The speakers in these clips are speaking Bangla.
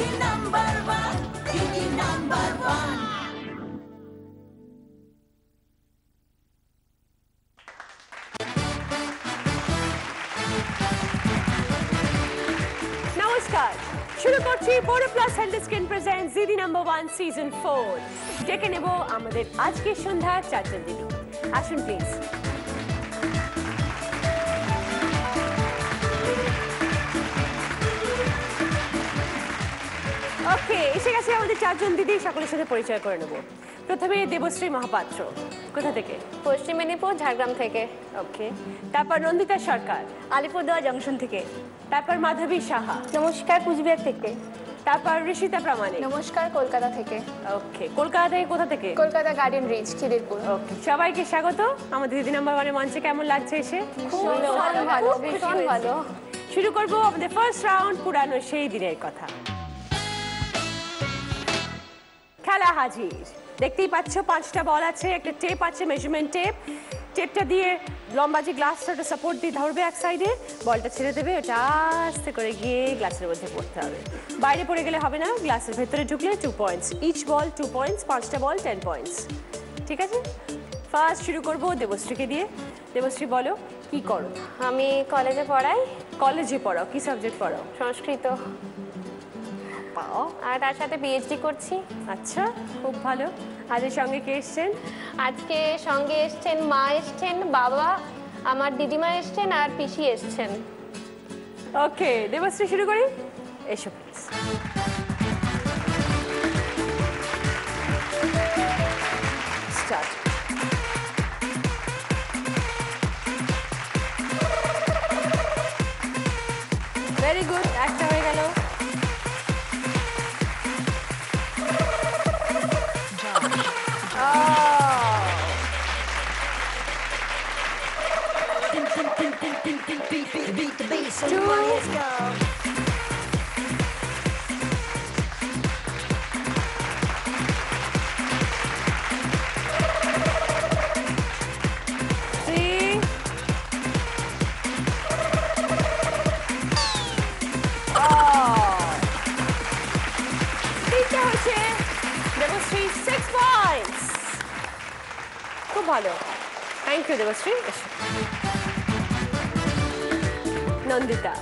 দিদি নাম্বার ওয়ান দিদি নাম্বার ওয়ান নমস্কার। শুরু করছি বড় plus health skin present GD number one season four ডেকে নেব আমাদের আজকের সন্ধ্যার চারজন দিদি আসুন প্লিজ ওকে এসে গেছে আমাদের চারজন দিদি সকলের সাথে পরিচয় করে নেব। প্রথমে দেবশ্রী মহাপাত্র। কোথা থেকে? পশ্চিম মেদিনীপুর ঝাড়গ্রাম থেকে। ওকে তারপর নন্দিতা সরকার আলিপুরদুয়ার জংশন থেকে। তারপর মাধবী সাহা। নমস্কার কুচবিহার থেকে। তারপর ঋষিতা প্রামাণিক। নমস্কার কলকাতা থেকে। ওকে কলকাতা থেকে কোথা থেকে? Kolkata Garden Reach Khidirpur. Okay সবাইকে স্বাগত। আমাদের দিদি নাম্বার ওয়ানের মঞ্চে কেমন লাগছে এসে? ভীষণ ভালো ভীষণ ভালো শুরু করব আমাদের ফার্স্ট রাউন্ড পুরানো সেই দিনের কথা। খেলা হাজির। দেখতেই পাচ্ছ পাঁচটা বল আছে একটা টেপ আছে মেজারমেন্ট টেপ টেপটা দিয়ে লম্বা যে গ্লাসটা ওটা সাপোর্ট দিয়ে ধরবে এক সাইডে বলটা ছেড়ে দেবে ওটা আস্তে করে গিয়ে গ্লাসের মধ্যে পড়তে হবে। বাইরে পড়ে গেলে হবে না গ্লাসের ভেতরে ঢুকলে two points each ball two points পাঁচটা বল টেন পয়েন্টস ঠিক আছে? ফার্স্ট শুরু করব দেবশ্রীকে দিয়ে। দেবশ্রী বলো কি করো? আমি কলেজে পড়াই। কলেজে পড়াও কি সাবজেক্ট পড়াও? সংস্কৃত। পাও। আর তার সাথে পিএইচডি করছি। আচ্ছা খুব ভালো। আজের সঙ্গে কে এসছেন? আজকে সঙ্গে এসছেন মা এসছেন বাবা আমার দিদিমা এসছেন আর পিসি এসছেন। ওকে দেবশ্রী শুরু করি? এসো প্লিজ Three. তিনটে হচ্ছে দেবশ্রী সিক্স পয়েন্টস খুব নন্দিতা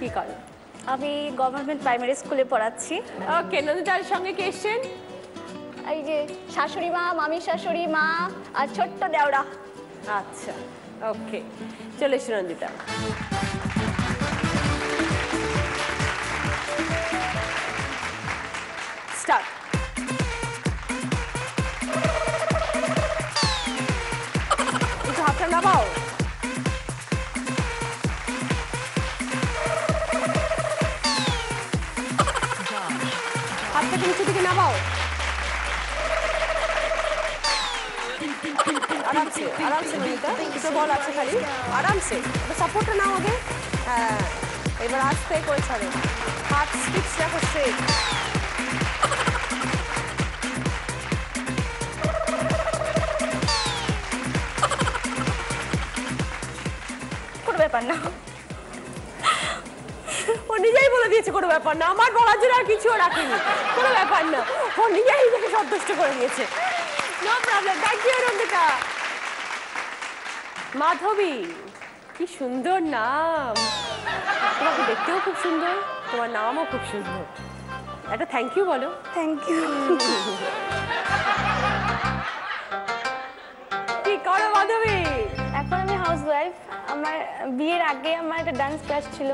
কি করো? আমি গভর্নমেন্ট প্রাইমারি স্কুলে পড়াচ্ছি। ওকে নন্দিতার সঙ্গে কে এসছেন? এই যে শাশুড়ি মা মামি শাশুড়ি মা আর ছোট্ট দেওড়া আচ্ছা ওকে চলে এসো নন্দিতা। সাপোর্টটা নাও আগে হ্যাঁ এবার আস্তে করে ছাড়ো হাত স্টিক্স রাখো স্ট্রেট কোনো ব্যাপার না। ও বলে দিয়েছে কোনো ব্যাপার না। আমার কোনো ব্যাপার না। ও সন্তুষ্ট করে মাধবী কি সুন্দর নাম। তোমাকে দেখতেও খুব সুন্দর তোমার নামও খুব সুন্দর। একটা থ্যাংক ইউ বলো। থ্যাংক ইউ কি করো মাধবী? এখন আমি হাউস ওয়াইফ আমার বিয়ের আগে আমার একটা ডান্স ক্লাস ছিল।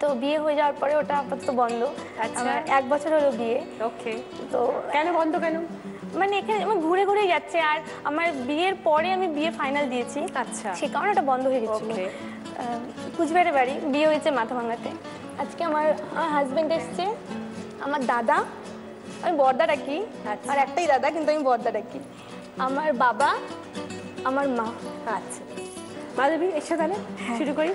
তো বিয়ে হয়ে যাওয়ার পরে ওটা আপাতত বন্ধ। আচ্ছা। আমার এক বছর হলো বিয়ে। ওকে তো কেন বন্ধ কেন? মানে এখানে আমার ঘুরে ঘুরে যাচ্ছে আর আমার বিয়ের পরে আমি বিয়ে ফাইনাল দিয়েছি। আচ্ছা। সে কারণে ওটা বন্ধ হয়ে গেছিল। কুচবিহারে বাড়ি বিয়ে হয়েছে মাথাভাঙাতে। আজকে আমার হাজব্যান্ড এসছে আমার দাদা আমি বর্দা ডাকি আচ্ছা। আর একটাই দাদা কিন্তু আমি বর্দা ডাকি আমার বাবা আমার মা। আচ্ছা। মাধবী এসে তাহলে শুরু করি।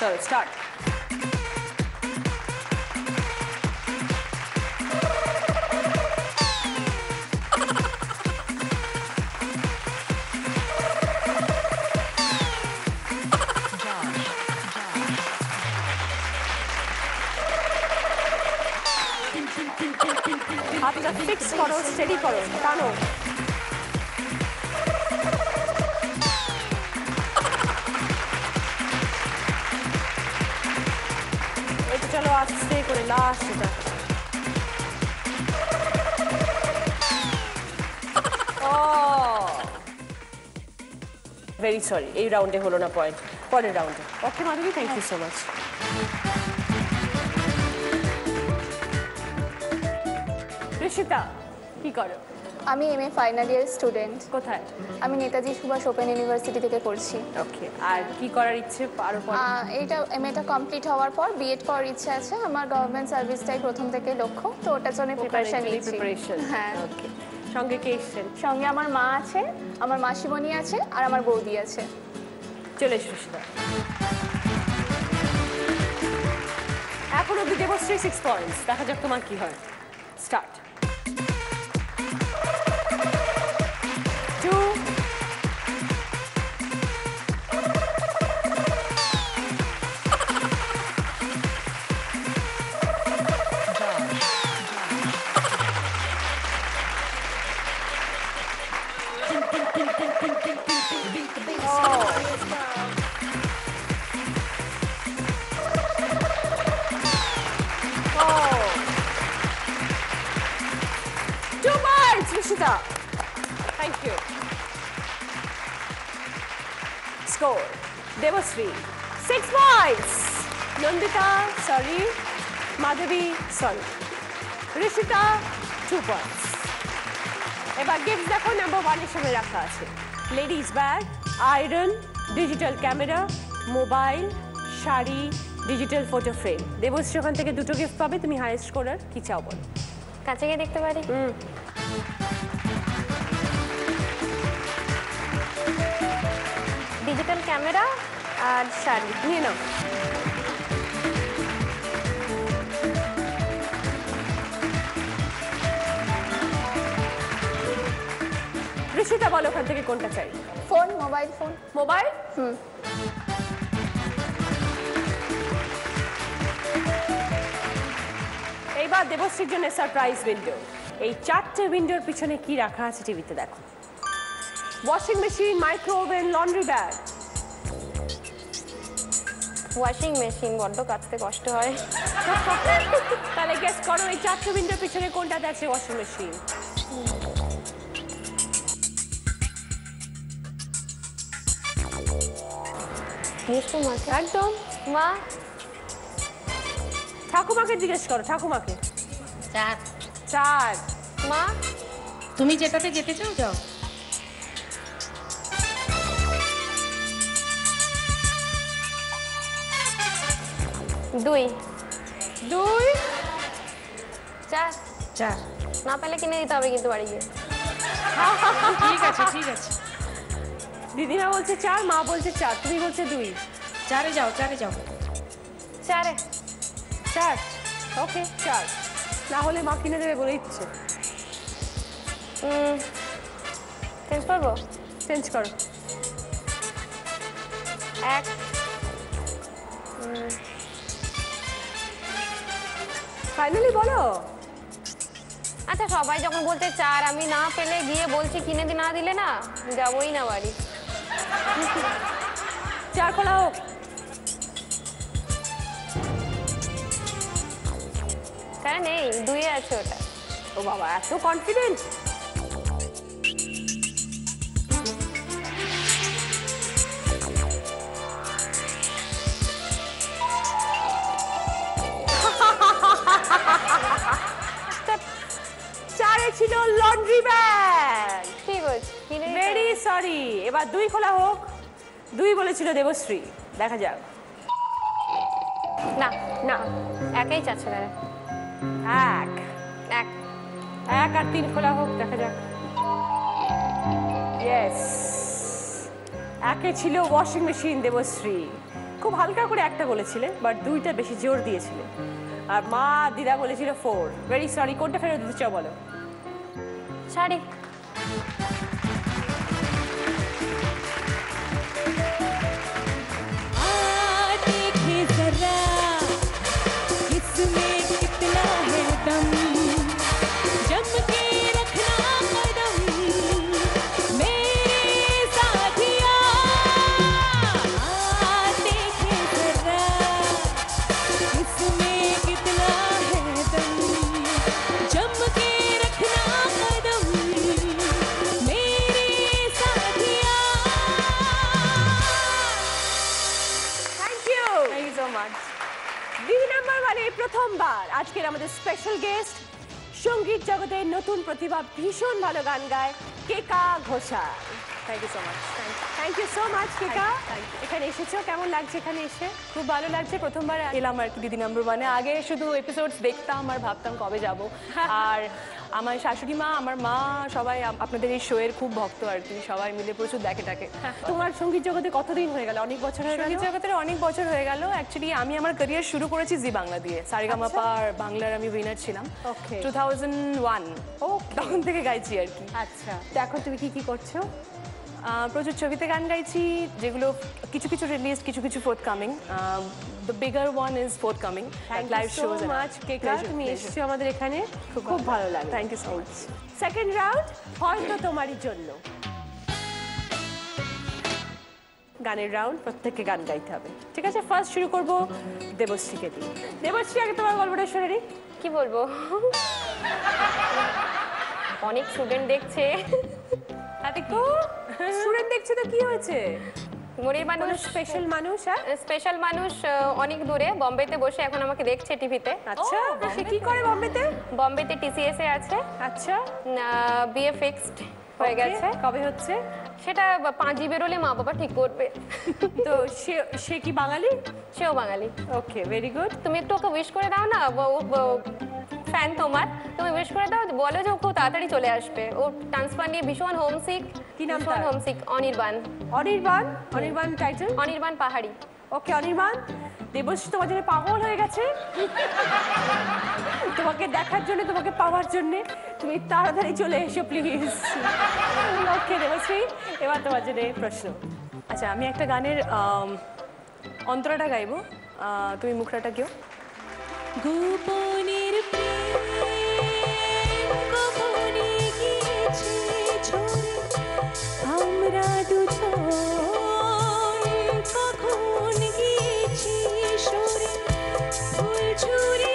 চলো স্টার্ট সরি এই রাউন্ডে হলো না পয়েন্ট পরের রাউন্ডে okay Madhabi thank you so much Rishita কি করো? আমি M A final year student কোথায়? আমি নেতাজি সুভাষ ওপেন ইউনিভার্সিটি থেকে পড়ছি। ওকে আর কি করার ইচ্ছে আরও পরে? এইটা এম এটা কমপ্লিট হওয়ার পর বিএড করার ইচ্ছে আছে। আমার গভর্নমেন্ট সার্ভিসটাই প্রথম থেকে লক্ষ্য তো ওটার জন্য প্রিপারেশন নিচ্ছি। প্রিপারেশন হ্যাঁ। ওকে সঙ্গে কে এসছেন? সঙ্গে আমার মা আছে, আমার মাসিমণি আছে, আর আমার বৌদি আছে। চলে এসো এখন অব্দি দেবশ্রী সিক্স পয়েন্টস দেখা যাক তোমার কি হয়। Start two sorry. Rishita, two points. এবার গিফট দেখো নাম্বার ওয়ানের সামনে রাখা আছে। Ladies bag iron digital camera mobile sari digital photo frame Debashree ওখান থেকে দুটো গিফট পাবে তুমি হাইয়েস্ট স্কোরার কি চাও বলো? কাছে গিয়ে দেখতে পারি? ডিজিটাল ক্যামেরা আর শাড়ি। নিয়ে নাও। ঋষিতা বলো ওখান থেকে কোনটা চাই? Phone mobile phone. মোবাইল? হুম। এইবার দেবশ্রীর জন্য সারপ্রাইজ উইন্ডো এই চারটে উইন্ডোর পিছনে কি রাখা আছে টিভিতে দেখো। Washing machine micro oven laundry bag washing machine বড্ড কাটতে কষ্ট হয়। তাহলে গেস করো এই চারটে উইন্ডোর পিছনে কোনটাতে আছে ওয়াশিং মেশিন মিষ্টি মাকে একদম। মা। ঠাকুমাকে জিজ্ঞেস করো ঠাকুমাকে। চার। চার। মা? তুমি যেটাতে যেতে চাও যাও। দুই। দুই। চার। চার। না পেলে কিনে দিতে হবে কিন্তু বাড়ি গিয়ে। ঠিক আছে ঠিক আছে। দিদিমা বলছে চার মা বলছে চার তুমি বলছে দুই। চারে যাও চারে যাও। চারে? চার? ওকে চার। না হলে মা কিনে দেবে বলে ইচ্ছে চেঞ্জ করব? চেঞ্জ করো। এক ফাইনালি বলো। আচ্ছা সবাই যখন বলতে চার আমি না পেলে গিয়ে বলছি কিনে দি না দিলে না যাবোই না বাড়ি। চার খোলা হোক। তাই নেই দুই আছে ওটা। ও বাবা এত কনফিডেন্ট চারে ছিল লন্ড্রি ব্যাগ ভেরি সরি এবার দুই খোলা হোক। দুই বলেছিল দেবশ্রী। দেখা যাক। না না একাই চাচ্ছে না। এক। এক। এক আর তিন খোলা হোক দেখা যাক। ইয়েস একে ছিল ওয়াশিং মেশিন দেবশ্রী। খুব হালকা করে একটা বলেছিলে বাট দুইটা বেশি জোর দিয়েছিলে। আর মা দিদা বলেছিল ফোর ভেরি সরি কোনটা ফেরত দিতে চাও বলো? শাড়ি স্পেশাল গেস্ট সংগীত জগতের নতুন প্রতিভা ভীষণ ভালো গান গায় Keka Ghosha thank you so much thank you so much Keka. এখানে এসেছ? কেমন লাগছে এখানে এসে? খুব ভালো লাগছে। প্রথমবার এলাম আর কি দিদি নাম্বার ওয়ানে আগে শুধু এপিসোডস দেখতাম আর ভাবতাম কবে যাব। আর আমার শাশুড়ি মা আমার মা সবাই আপ- আপনাদের এই শোয়ের খুব ভক্ত আর কি। সবাই মিলে প্রচুর দেখে টাকে তোমার সংগীত জগতে কতদিন হয়ে গেল? অনেক বছর হয়ে গেল? সংগীত জগতের অনেক বছর হয়ে গেল। অ্যাকচুয়ালি আমি আমার ক্যারিয়ার শুরু করেছি জি বাংলা দিয়ে। সারেগামাপা আর বাংলার আমি উইনার ছিলাম. Two thousand one. তখন থেকে গাইছি আর কি। আচ্ছা। এখন তুমি কি কি করছ? প্রচুর ছবিতে গান গাইছি যেগুলো কিছু কিছু রিলিজ কিছু কিছু forth the bigger one is forthcoming thank live you so shows much Keka তুমি এসেছ আমাদের এখানে। খুব ভালো লাগে। Thank you so much second round হয়তো তোমারই জন্য। গানের রাউন্ড প্রত্যেককে গান গাইতে হবে। ঠিক আছে? ফার্স্ট শুরু করব দেবশ্রীকে দিয়ে। দেবশ্রী আগে তোমার গল্পটা শুনে নিই কি বলব? অনেক স্টুডেন্ট দেখছে। তাতে কি? স্টুডেন্ট দেখছ তো কি হয়েছে? মনির কোনো মানুষ স্পেশাল মানুষ হ্যাঁ? স্পেশাল মানুষ অনেক দূরে বোম্বেতে বসে এখন আমাকে দেখছে টিভিতে। আচ্ছা সে কি করে বম্বেতে? বম্বেতে টিসিএস এ আছে। আচ্ছা। বিএ ফিক্সড হয়ে গেছে। কবে হচ্ছে? সেটা পাঁচই বেরোলে মা বাবা ঠিক করবে। তো সে সে কি বাঙালি? সেও বাঙালি। ওকে ভেরি গুড তুমি একটু ওকে উইশ করে দাও না ফ্যান তোমার? তুমি উইশ করে দাও বলো যে ও খুব তাড়াতাড়ি চলে আসবে। ও ট্রান্সফার নিয়ে ভীষণ হোমসিক কি নাম ভীষণ তার? Homesick Anirban. Anirban? Anirban title Anirban Pahari. Okay Anirban. Debashree তোমার জন্য পাগল হয়ে গেছে। তোমাকে দেখার জন্য তোমাকে পাওয়ার জন্য তুমি তাড়াতাড়ি চলে এসো প্লিজ ওকে দেবশ্রী এবার তোমার জন্য প্রশ্ন। আচ্ছা আমি একটা গানের অন্তরাটা গাইবো। তুমি মুখরাটা কেউ কখন গিয়েছি সরে? ফুল ঝুড়ি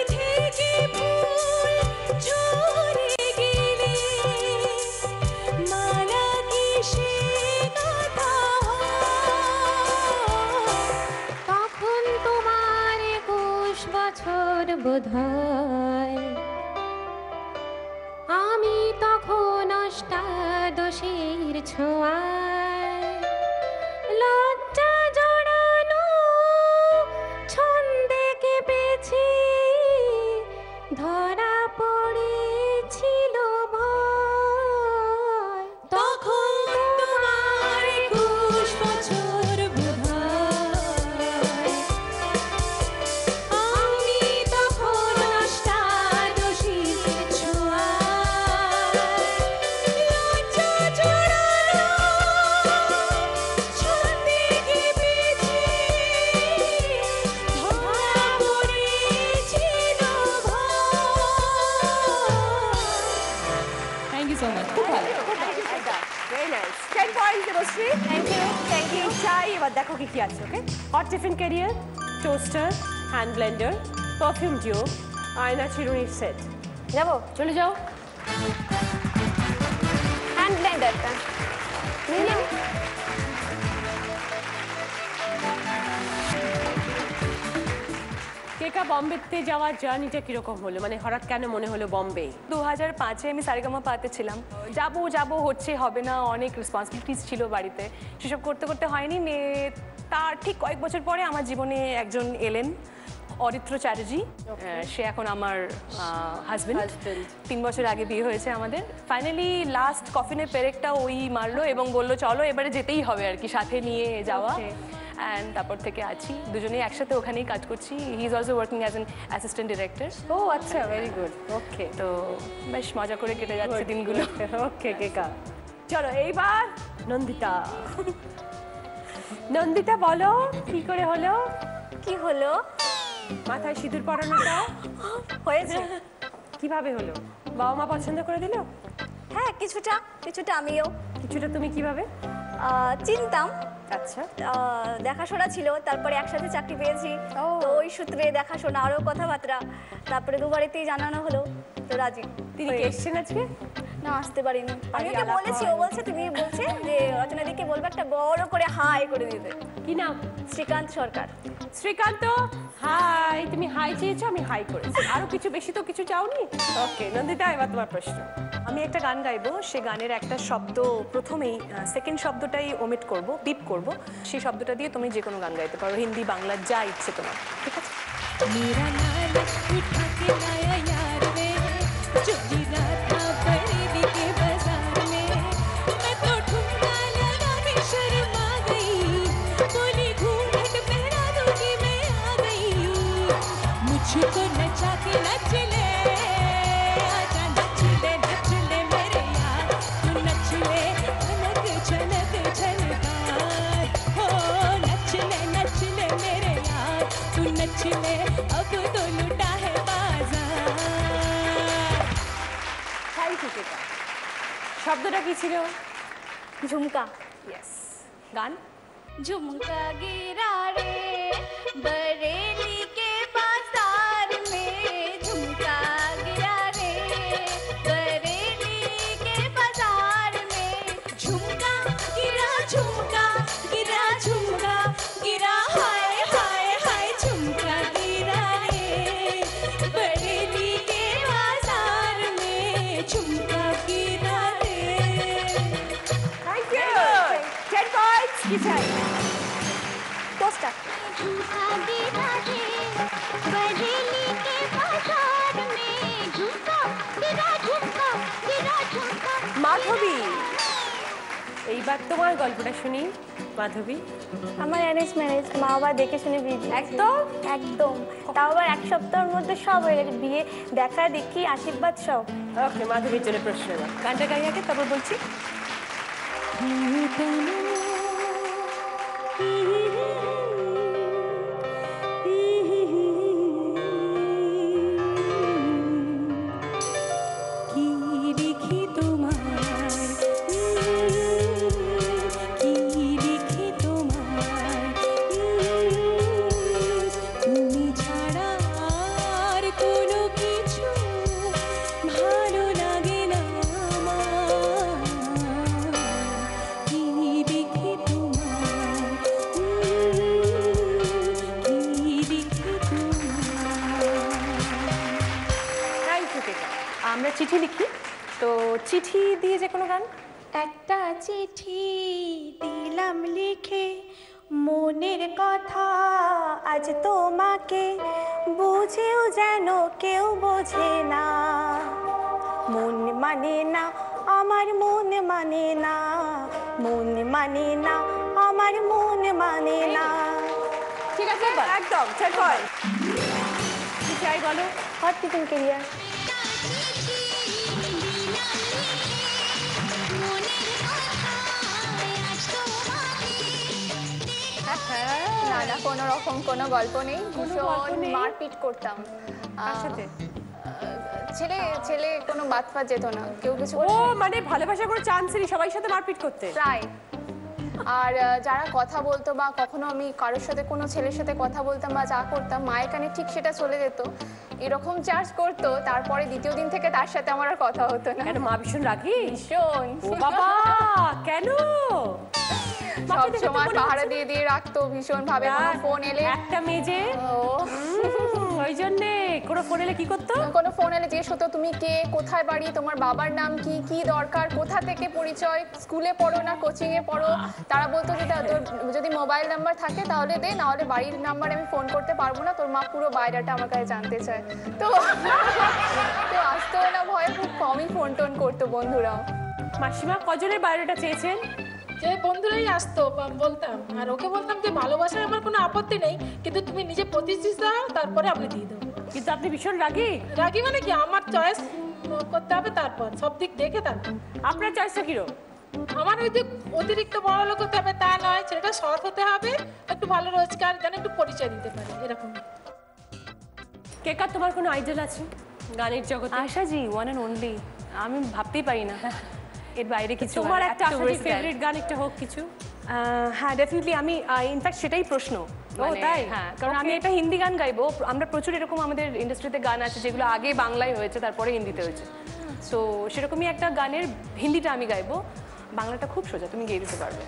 বোধহয়। আমি তখন অষ্টাদশীর ছোঁয়ায় ডিও আয়না চিরুনির সেট যাব? চলে যাও। হ্যান্ড ব্লেন্ডারটা নিয়ে নিন। কেকা বম্বেতে যাওয়ার জার্নিটা কীরকম হলো? মানে হঠাৎ কেন মনে হলো বম্বে? দু হাজার পাঁচে আমি সারেগামা পাতে ছিলাম। যাব যাব হচ্ছে হবে না অনেক রেসপন্সিবিলিটিস ছিল বাড়িতে। সেসব করতে করতে হয়নি নে তার ঠিক কয়েক বছর পরে আমার জীবনে একজন এলেন। অরিত্র চ্যাটার্জি সে এখন আমার হাজবেন্ড Husband. তিন বছর আগে বিয়ে হয়েছে আমাদের। ফাইনালি লাস্ট কফিনের পেরেকটা ওই মারলো এবং বলল চলো এবারে যেতেই হবে আর কি সাথে নিয়ে যাওয়া। অ্যান্ড তারপর থেকে আছি দুজনেই একসাথে ওখানেই কাজ করছি। He is also working as an assistant director ও আচ্ছা ভেরি গুড ওকে তো বেশ মজা করে কেটে যাচ্ছে দিনগুলো। ওকে কেকা চলো এইবার নন্দিতা। নন্দিতা বলো কি করে হলো? কি হলো? মাথায় সিঁদুর পরানোটা হয়েছে? কীভাবে হলো? বাবা মা পছন্দ করে দিল? হ্যাঁ কিছুটা কিছুটা আমিও। কিছুটা তুমি কীভাবে? আহ, চিনতাম। আচ্ছা দেখাশোনা ছিল তারপরে একসাথে চাকরি পেয়েছি। তো ওই সূত্রে দেখাশোনা আরও কথাবার্তা। তারপরে দুবারেতেই জানানো হলো তো রাজি। তিনি কি এসছেন আজকে? না আসতে পারিনি। আমি ওকে বলেছি? ও বলছে তুমি বলছে যে রচনা দিকে বলবে একটা বড় করে হাই করে দিতে কি নাম? শ্রীকান্ত সরকার। শ্রীকান্ত হাই। তুমি হাই চেয়েছো আমি হাই করেছি। আরও কিছু বেশি তো কিছু চাওনি? ওকে নন্দিতা এবার তোমার প্রশ্ন। আমি একটা গান গাইবো, সে গানের একটা শব্দ প্রথমেই সেকেন্ড শব্দটাই ওমিট করব বিপ করব। সেই শব্দটা দিয়ে তুমি যে কোনো গান গাইতে পারো, হিন্দি, বাংলা, যা ইচ্ছে তোমার, ঠিক আছে? শব্দটা কি ছিল? ঝুমকা ইয়েস গান? ঝুমকা গিরা রে বরেলি মাধবী। এইবার তোমার গল্পটা শুনি মাধবী। আমার অ্যারেঞ্জ ম্যারেজ মা বাবা দেখে শুনে বিয়ে একদম? একদম। তাও আবার এক সপ্তাহের মধ্যে সব হয়ে গেছে। বিয়ে দেখা দেখি আশীর্বাদ সব। ওকে মাধবীর জন্য প্রশ্ন গানটা গাই তারপর বলছি। চিঠি লিখি। তো চিঠি দিয়ে যে কোনো গান? একটা চিঠি দিলাম লিখে মনের কথা আজ তোমাকে বুঝেও যেন কেউ বোঝে না। মন মানে না আমার মন মানে না। মন মানে না আমার মন মানে না। ঠিক আছে একদম টেন পয়েন্ট কি চাই বলো? Hot tiffin carrier. না না কোনো রকম কোনো গল্প নেই? ভীষণ মারপিট করতাম। সাথে? ছেলে ছেলে কোনো বাদ ফাত যেত না কেউ কিছু ও মানে ভালোবাসা কোনো চান্স নেই সবাই সাথে মারপিট করতে? প্রায়। আর যারা কথা বলতো বা কখনো আমি কারোর সাথে কোনো ছেলের সাথে কথা বলতাম বা যা করতাম মায়ের কানে ঠিক সেটা চলে যেত। এরকম চার্জ করতো তারপরে দ্বিতীয় দিন থেকে তার সাথে আমার আর কথা হতো না। কেন মা ভীষণ রাগি? ভীষণ। বাবা কেন? সব সময় পাহারা দিয়ে দিয়ে রাখতো ভীষণ ভাবে। কোনো আর ফোন এলে একটা মেজে। ও। ওই জন্যে। কোনো ফোন এলে কি করতো? কোনো ফোন এলে জিজ্ঞেস হতো তুমি কে? কোথায় বাড়ি? তোমার বাবার নাম কি? কি দরকার? কোথা থেকে পরিচয়? স্কুলে পড়ো না কোচিং এ পড়ো? তারা বলতো যে তোর যদি মোবাইল নাম্বার থাকে তাহলে দে না হলে বাড়ির নাম্বার আমি ফোন করতে পারব না তোর মা পুরো বাইরেটা আমার কাছে জানতে চায়। তো তো আসতো না ভয়ে খুব কমই ফোন টোন করতো বন্ধুরাও। মাসিমা কজনের বায়োডাটা চেয়েছেন? যে বন্ধুরাই আসতো বা- বলতাম আর ওকে বলতাম যে ভালোবাসার আমার কোনো আপত্তি নেই কিন্তু তুমি নিজে প্রতিশ্রুতি দাও তারপরে আমি দিয়ে দেবো। কিন্তু আপনি ভীষণ রাগি। রাগি মানে কি? আমার চয়েস করতে হবে তারপর সব দিক দেখে তারপর। আপনার চয়েসটা কিরম? আমার ওই দিক অতিরিক্ত বড় লোক হতে হবে তা নয় ছেলেটা সৎ হতে হবে একটু ভালো রোজগার যেন একটু পরিচয় দিতে পারে এরকম। কেকার তোমার কোনো আইডল আছে? গানের জগতে? Asha ji one and only আমি ভাবতেই পারি না। এর বাইরে কিছু তোমার একটা ফেভারিট গান একটা হোক কিছু। হ্যাঁ ডেফিনেটলি আমি ইনফ্যাক্ট সেটাই প্রশ্ন। মানে, তাই? হ্যাঁ কারণ আমি একটা হিন্দি গান গাইবো। আমরা প্রচুর এরকম আমাদের ইন্ডাস্ট্রিতে গান আছে যেগুলো আগে বাংলায় হয়েছে তারপরে হিন্দিতে হয়েছে। সো সেরকমই একটা গানের হিন্দিটা আমি গাইবো। বাংলাটা খুব সোজা তুমি গেয়ে দিতে পারবে।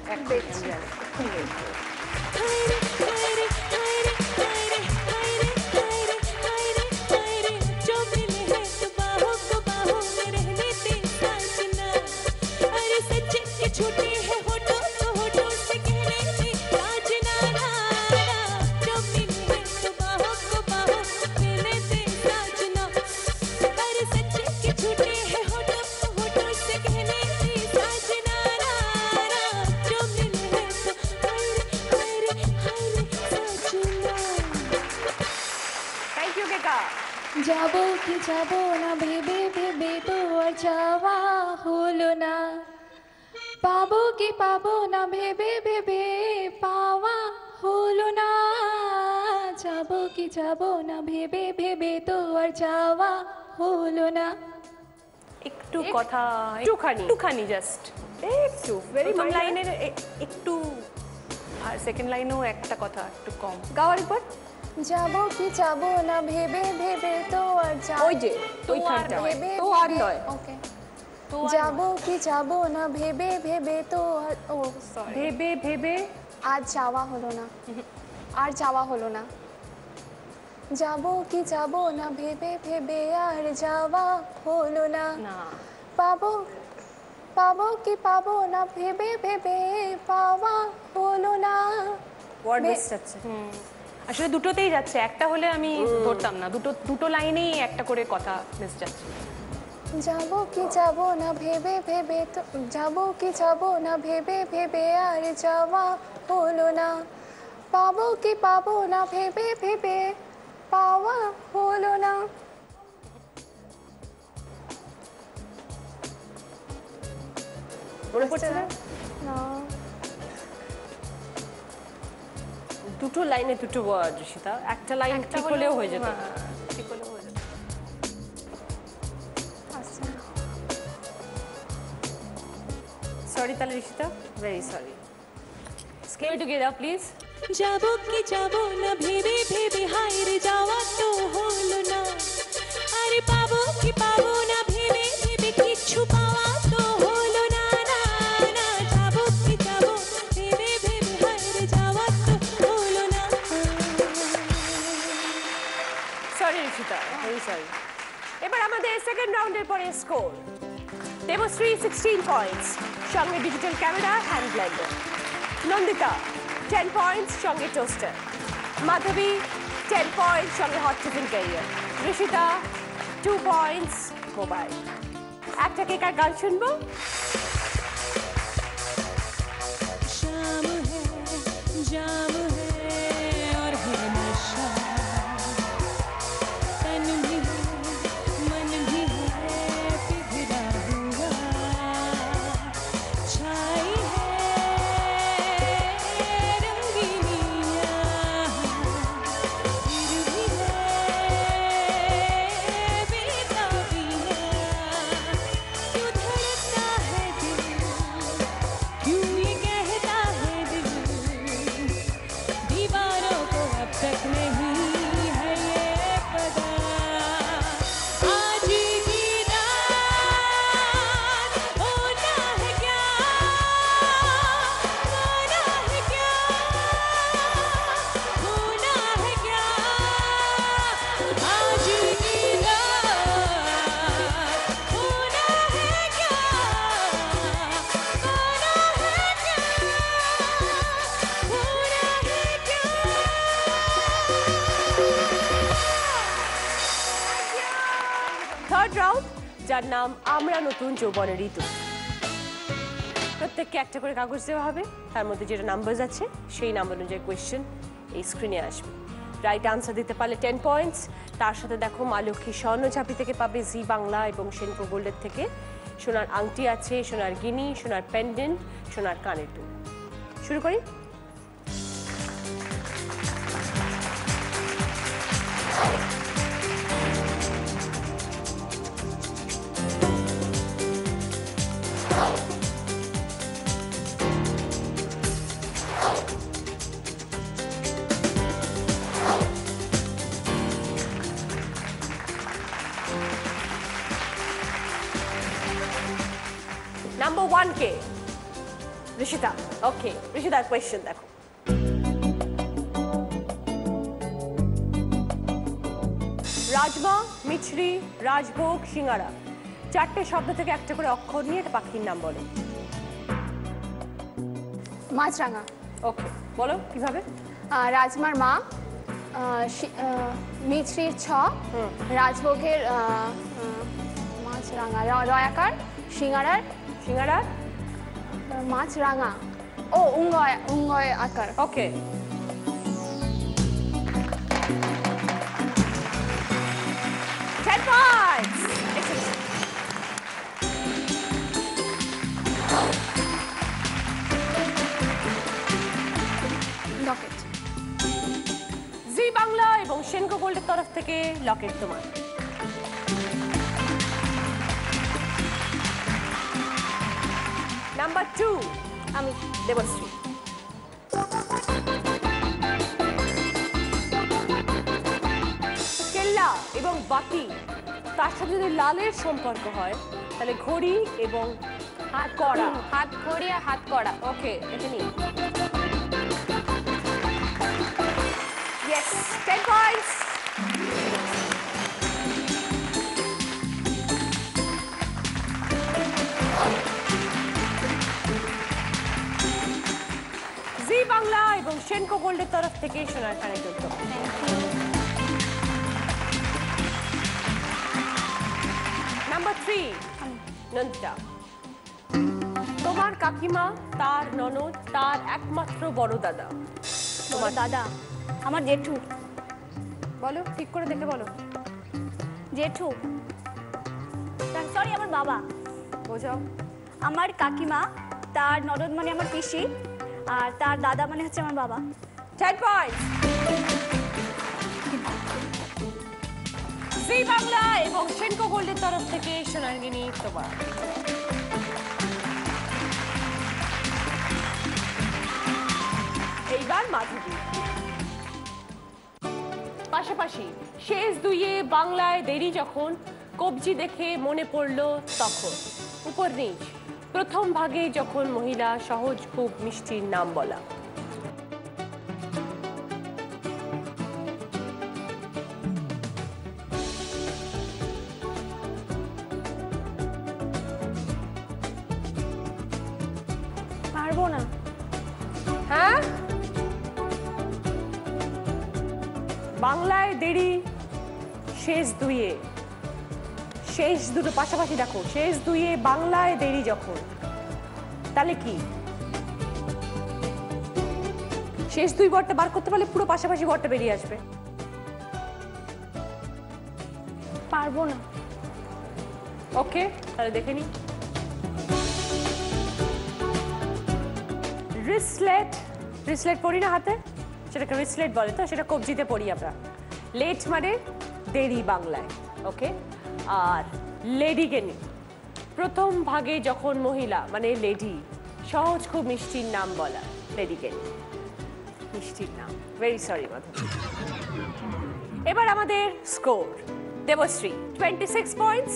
হলো না। একটু কথা একটুখানি। একটুখানি জাস্ট একটু ভেরি লাইনের একটু আর সেকেন্ড লাইনেও একটা কথা একটু কম। গাওয়ার পর যাব কি যাব না ভেবে ভেবে তো আর ওই যে তো আর ওইখানটা ভেবে তো আর নয়। ওকে। তো যাব কি যাব না ভেবে ভেবে তো আর ও সরি ভেবে ভেবে। আর যাওয়া হলো না। আর যাওয়া হলো না। যাব কি যাব না ভেবে ভেবে আর যাওয়া হলো না। পাবো পাবো কি পাবো না ভেবে ভেবে পাওয়া হলো না। ওয়ার্ড আসলে দুটোতেই যাচ্ছে একটা হলে আমি ধরতাম না। দুটো দুটো লাইনেই একটা করে কথা মিস যাচ্ছে। যাব কি যাব না ভেবে ভেবে তো যাব কি যাব না ভেবে ভেবে আর যাওয়া হলো না। পাবো কি পাবো না ভেবে ভেবে পাওয়া হলো না মনে পড়ছে না না দুটো লাইনে দুটো ওয়ার্ড ঋষিতা একটা লাইন ঠিক হলেও হয়ে যেত। হ্যাঁ, ঠিক হলেও হয়ে যেত। আচ্ছা। সরি তাহলে Rishita? Very sorry scale together please যাব কি যাব না ভেবে ভেবে রাউন্ডের পরে স্কোর দেবশ্রী সিক্সটিন পয়েন্টস সঙ্গে digital camera hand blender Nandita ten points সঙ্গে টোস্টার মাধবী টেন পয়েন্টস সঙ্গে hot tiffin carrier Rishita two points mobile একটা কেকার গান শুনবো যৌবনের ঋতু। প্রত্যেককে একটা করে কাগজ দেওয়া হবে, তার মধ্যে যেটা নাম্বার আছে, সেই নাম্বার অনুযায়ী কোয়েশ্চেন এই স্ক্রিনে আসবে। রাইট আনসার দিতে পারলে টেন পয়েন্টস তার সাথে দেখো মা লক্ষ্মী স্বর্ণঝাপি থেকে পাবে জি বাংলা এবং সেনকো গোল্ডের থেকে। সোনার আংটি আছে, সোনার গিনি, সোনার পেন্ডেন্ট সোনার কানের দুল। শুরু করি। ওয়ান কে ঋষিতা ওকে ঋষিতার কোয়েশ্চেন দেখো। রাজমা মিছরি রাজভোগ সিঙ্গারা চারটে শব্দ থেকে একটা করে অক্ষর নিয়ে একটা পাখির নাম বলো। মাছরাঙা। ওকে বলো কীভাবে? রাজমার মা মিছরির ছ রাজভোগের মাছরাঙা রয়াকার সিঙ্গারার সিঙ্গারা? আহ, মাছরাঙা ও উঙ্গয় উঙ্গয় আকার। ওকে। জি বাংলা এবং সেনকো গোল্ডের তরফ থেকে লকেট তোমার। নাম্বার টু আমি দেবশ্রী কেল্লা এবং বাতি তার সাথে যদি লালের সম্পর্ক হয় তাহলে ঘড়ি এবং হাত করা হাত ঘড়ি আর হাত করা ওকে এটা নিই। এবং সেনকো গোল্ডের তরফ থেকে সোনার কানে যুক্ত নাম্বার থ্রি নন্দিতা। তোমার কাকিমা তার ননদ তার একমাত্র বড় দাদা। তোমার দাদা? আমার জেঠু। বলো ঠিক করে দেখে বলো। জেঠু? সরি আমার বাবা। বোঝাও। আমার কাকিমা তার ননদ মানে আমার পিসি। আর তার দাদা মানে হচ্ছে আমার বাবা। টেন পয়েন্ট জি বাংলা এবং সেনকো গোল্ডের তরফ থেকে সোনারগিনী তোমার। এইবার মাধবী পাশাপাশি শেষ দুইয়ে বাংলায় দেরি যখন, কবজি দেখে মনে পড়ল তখন। উপর নিচ। প্রথম ভাগে যখন মহিলা সহজ খুব মিষ্টির নাম বলা। পারব না। হ্যাঁ? বাংলায় দেরি শেষ দুইয়ে। শেষ দুটো পাশাপাশি দেখো শেষ দুইয়ে বাংলায় দেরি যখন। তাহলে কি? শেষ দুই বরটা বার করতে পারলে পুরো পাশাপাশি বরটা বেরিয়ে আসবে। পারব না। ওকে তাহলে দেখে নি। রিসলেট রিসলেট পড়ি না হাতে? সেটাকে রিসলেট বলে তো সেটা কবজিতে পড়ি আমরা। লেট মানে দেরি বাংলায় ওকে? আর লেডি গেনি প্রথম ভাগে যখন মহিলা মানে লেডি সহজ খুব মিষ্টির নাম বলা লেডি গেনি মিষ্টির নাম ভেরি সরি মাধব। এবার আমাদের score Debashree twenty six points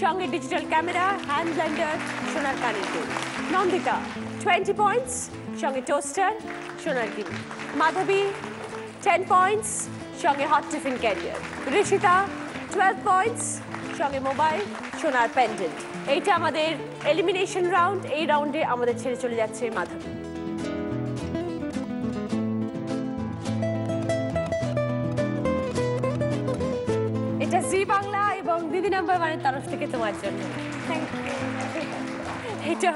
সঙ্গে ডিজিটাল ক্যামেরা হ্যান্ড ব্লেন্ডার সোনার কানিতে নন্দিতা টোয়েন্টি পয়েন্টস সঙ্গে টোস্টার সোনার গিনি মাধবী টেন পয়েন্টস সঙ্গে hot tiffin carrier Rishita twelve points সঙ্গে মোবাইল, সোনার প্যান্ডেন্ট এইটা আমাদের এলিমিনেশন রাউন্ড এই রাউন্ডে আমাদের ছেড়ে চলে যাচ্ছে মাধবী। এটা জি বাংলা এবং দিদি নাম্বার ওয়ানের তরফ থেকে তোমার জন্য। এটা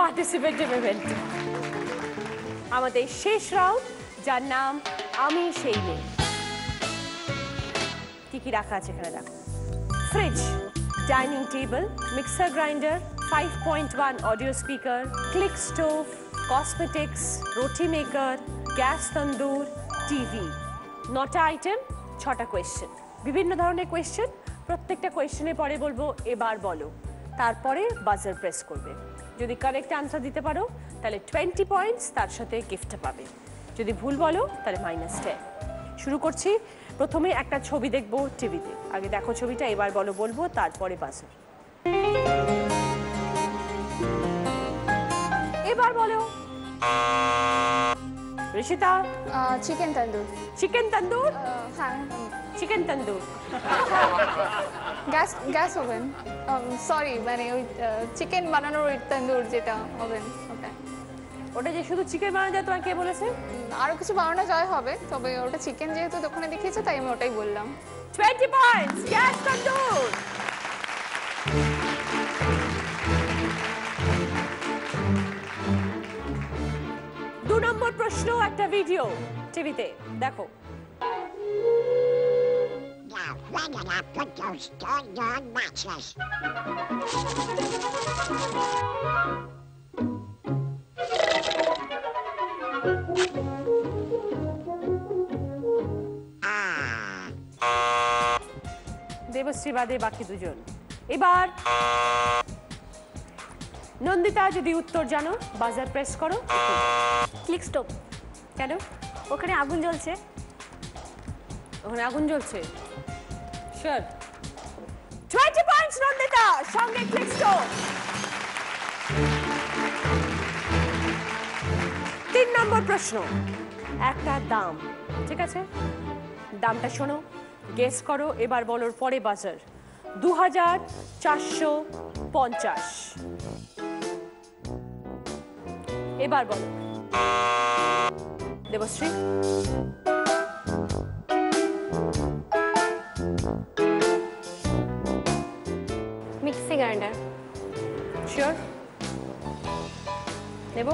পার্টিসিপেটিভ ইভেন্ট আমাদের শেষ রাউন্ড যার নাম আমি সেই মেয়ে। কি কি রাখা আছে এখানে দেখো table mixer grinder five point one audio speaker click stove cosmetics রুটি মেকার গ্যাস তন্দুর টিভি নটা আইটেম ছটা কোয়েশ্চেন বিভিন্ন ধরনের কোয়েশ্চেন প্রত্যেকটা কোয়েশ্চেনের পরে বলব এবার বলো তারপরে বাজার প্রেস করবে যদি কারেক্ট আনসার দিতে পারো তাহলে টোয়েন্টি পয়েন্টস তার সাথে গিফট পাবে যদি ভুল বলো তাহলে মাইনাস টেন শুরু করছি প্রথমে একটা ছবি দেখব টিভিতে। আগে দেখো ছবিটা এবার বলো বলব তারপরে বাজার এবার বলো। ঋষিতা? চিকেন তন্দুর। চিকেন তন্দুর? হ্যাঁ। Chicken tandoor. Gas gas oven. Sorry মানে ওই চিকেন বানানোর ওই তন্দুর যেটা ওভেন। ওটা যে শুধু চিকেন বানানো যায় তোমার কে বলেছে? আরও কিছু বানানো যায় হবে তবে ওটা চিকেন যেহেতু দোকানে দেখিয়েছে তাই আমি ওটাই বললাম। টোয়েন্টি পয়েন্টস গ্যাস তন্দুর দু নম্বর প্রশ্ন একটা ভিডিও টিভিতে দেখো। Now, we're gonna put those doggone matches. Debashree বাদে বাকি দুজন। এবার নন্দিতা যদি উত্তর জানো বাজার প্রেস করো। ক্লিক স্টপ কেন? ওখানে আগুন জ্বলছে। ওখানে আগুন জ্বলছে? Sure twenty points Nandita! সঙ্গে ক্লিক স্টোর তিন নম্বর প্রশ্ন। একটা দাম ঠিক আছে? দামটা শোনো গেস করো এবার বলোর পরে বাজার। দু হাজার চারশো পঞ্চাশ। এবার বলো। দেবশ্রী? Mixie grinder. শিওর নেব?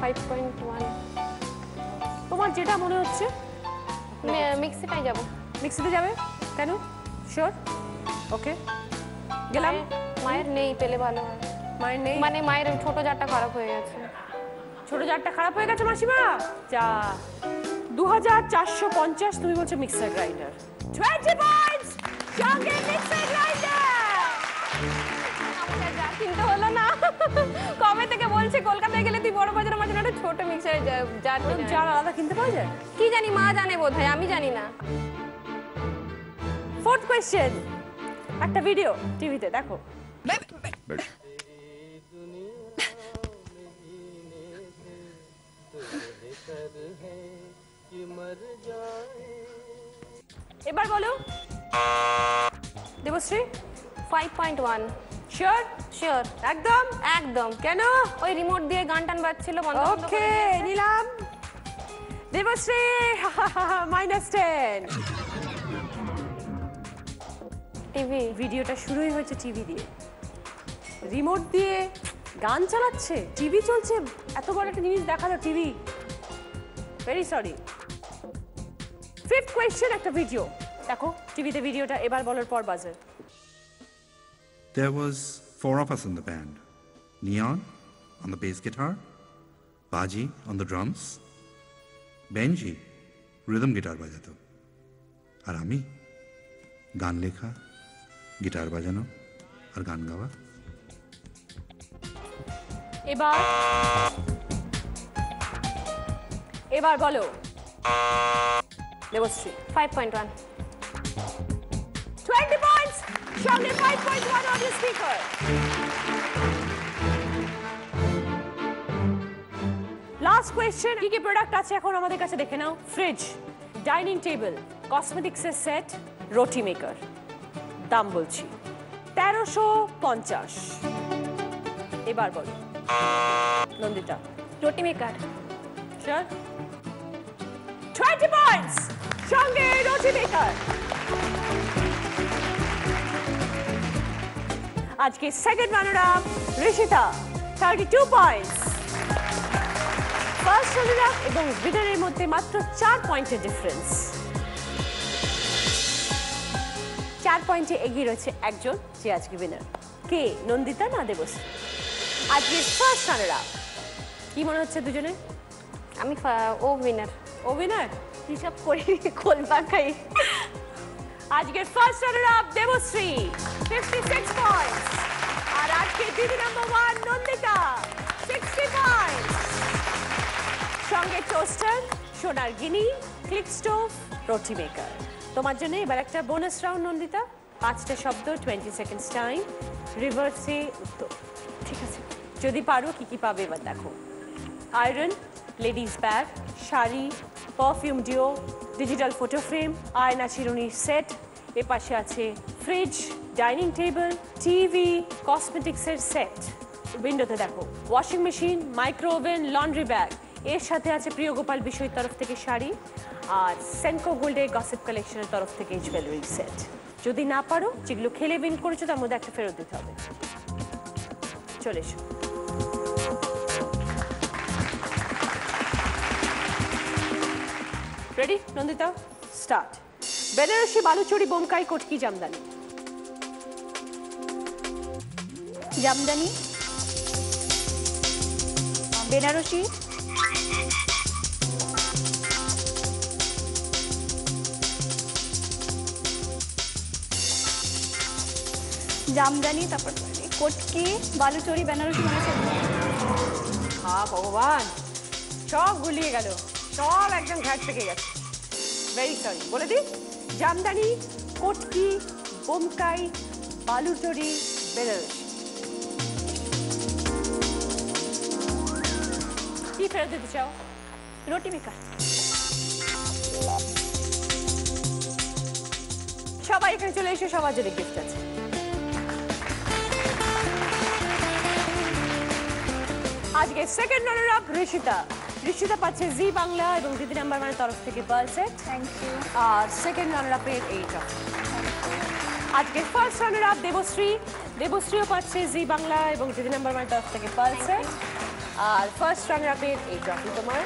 ফাইভ পয়েন্ট ওয়ান তোমার যেটা মনে হচ্ছে মিক্সিটাই যাব। মিক্সিতে যাবে? কেন? শিওর ওকে গেলাম? মায়ের- নেই পেলে ভালো হয়। মায়ের নেই? মানে মায়ের ছোট জারটা খারাপ হয়ে গেছে। ছোট জারটা খারাপ হয়ে গেছে মাসিমা? যা। দু হাজার চারশো পঞ্চাশ তুমি বলছো মিক্সার গ্রাইন্ডার টোয়েন্টি পয়েন্টস সঙ্গে মিক্সার গ্রাইন্ডার কিনতে হলো না। কবে থেকে বলছে কলকাতায় গেলে তুই বড় বাজার আমার জন্য একটা ছোট মিক্সার জার আলাদা কিনতে পাওয়া যায়? কি জানি মা জানে বোধ হয় আমি জানি না। ফোর্থ কোয়েশ্চেন একটা ভিডিও টিভিতে দেখো। এবার বলো। Debashree five point one sure sure একদম? একদম। কেন? ওই রিমোট দিয়ে গান টান বাজছিল বন্ধ ওকে নিলাম। দেবশ্রী মাইনাস টেন টিভি ভিডিওটা শুরুই হয়েছে টিভি দিয়ে। রিমোট দিয়ে গান চালাচ্ছে টিভি চলছে এত বড় একটা জিনিস দেখাল TV very sorry fifth question একটা ভিডিও দেখো টিভিতে ভিডিওটা এবার বলার পর বাজে There was four of us in the band. Neon on the bass guitar, Baji on the drums, Benji rhythm guitar বাজাতো আর আমি গান লেখা গিটার বাজানো আর গান গাওয়া এবার এবার বলো দেবশ্রী ফাইভ পয়েন্ট ওয়ান 20 সঙ্গে 5.1 অডিও স্পিকার লাস্ট কোয়েশ্চেন কি কি প্রোডাক্ট আছে এখন আমাদের কাছে দেখে নাও? ফ্রিজ ডাইনিং টেবিল কসমেটিক্সের সেট রুটি মেকার দাম বলছি তেরোশো পঞ্চাশ। এবার বলো। নন্দিতা রুটি মেকার টোয়েন্টি পয়েন্টস সঙ্গে রুটি মেকার আজকে second runner up Rishita thirty two points first runner up এবং উইনারের মধ্যে মাত্র চার পয়েন্টের ডিফারেন্স চার পয়েন্টে এগিয়ে রয়েছে একজন যে আজকে উইনার কে? নন্দিতা না দেবশ্রী? আজকে ফার্স্ট রানার আপ কি মনে হচ্ছে দুজনে আমি ও উইনার ও উইনার হিসাব করি খাই আজকের first runner up Debashree 56 points আর আজকে দিদি নাম্বার ওয়ান নন্দিতা 60 পয়েন্টস সঙ্গে টোস্টার সোনার গিনি ক্লিক স্টোভ রুটি মেকার তোমার জন্য এবার একটা বোনাস রাউন্ড নন্দিতা। পাঁচটা শব্দ টোয়েন্টি সেকেন্ডস টাইম রিভার্সে উত্তর। ঠিক আছে। যদি পারো, কি কি পাবে এবার দেখো। Iron ladies bag sari perfume deo digital photo frame আয়না চিরুনির সেট এ পাশে আছে ফ্রিজ ডাইনিং টেবিল টিভি কসমেটিক্সের সেট উইন্ডোতে দেখো washing machine micro oven laundry bag এর সাথে আছে প্রিয় গোপাল বিষয়ের তরফ থেকে শাড়ি আর সেনকো গোল্ডের গসিপ কালেকশনের তরফ থেকে জুয়েলারি সেট যদি না পারো, যেগুলো খেলে উইন করেছ, তার মধ্যে একটা ফেরত দিতে হবে। চলে এসো। রেডি নন্দিতা স্টার্ট বেনারসি বালুচুরি বোমকাই কটকি জামদানি জামদানি বেনারসি জামদানি তারপর কটকি বালুচরি বেনারসি মানে হা ভগবান। সব গুলিয়ে গেল। সব একদম ঘাট থেকে গেছে ভেরি সরি বলে দিই, জামদানি, কটকি, বোমকাই, বালুচরি, বেনারসি। কি ফেরত দিতে চাও? রুটি মেকার। সবাই এখানে চলে এসে, সবার জন্য গিফট আছে। আজকে second runner up Rishita. Rishita পাচ্ছে জি বাংলা এবং দিদি নাম্বার ওয়ানের তরফ থেকে ইউ আর সেকেন্ড রানার আপের এই ট্রফি আজকে ফার্স্ট রানার আপ দেবশ্রী। দেবশ্রীও পাচ্ছে জি বাংলা এবং দিদি নাম্বার ওয়ানের তরফ থেকে পার্ল আর ফার্স্ট রানার আপের এই ট্রফি তোমার।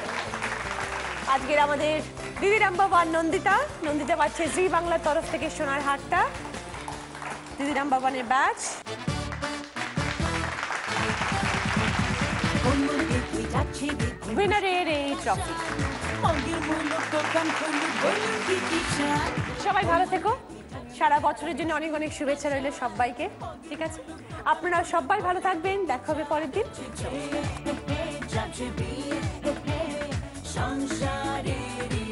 আজকের আমাদের দিদি নাম্বার ওয়ান নন্দিতা। নন্দিতা পাচ্ছে জি বাংলার তরফ থেকে সোনার হাটটা দিদি নাম্বার ওয়ানের ব্যাচ উইনারের এই ট্রফি সবাই ভালো থেকো। সারা বছরের জন্য অনেক অনেক শুভেচ্ছা রইল সবাইকে ঠিক আছে? আপনারা সবাই ভালো থাকবেন। দেখা হবে পরের দিন। সংসারেরই